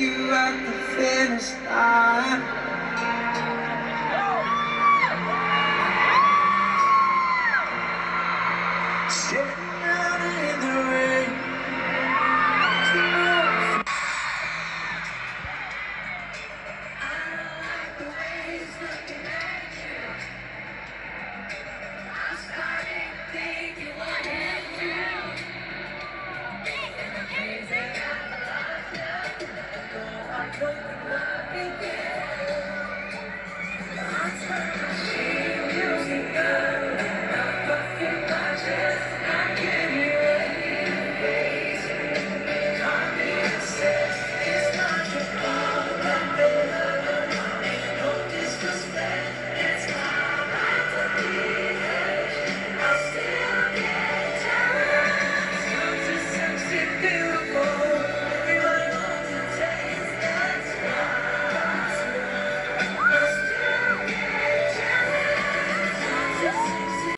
you at the finish line. Shit.